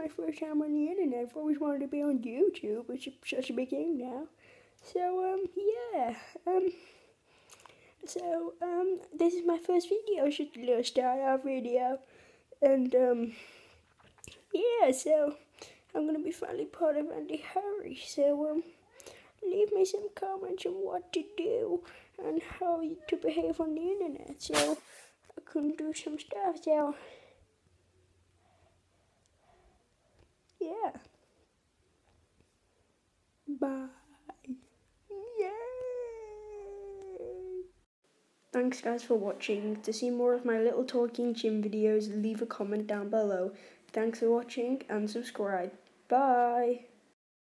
my first time on the internet. I've always wanted to be on YouTube, which is such a big thing now. So, um, yeah. Um, so, um, this is my first video. It's just a little start off video. And, um, yeah, so I'm gonna be finally part of Andy Harry. So, um, leave me some comments on what to do and how to behave on the internet. So, I can do some stuff. So, yeah. Bye. Yay! Thanks guys for watching. To see more of my little talking chin videos, leave a comment down below. Thanks for watching and subscribe. Bye!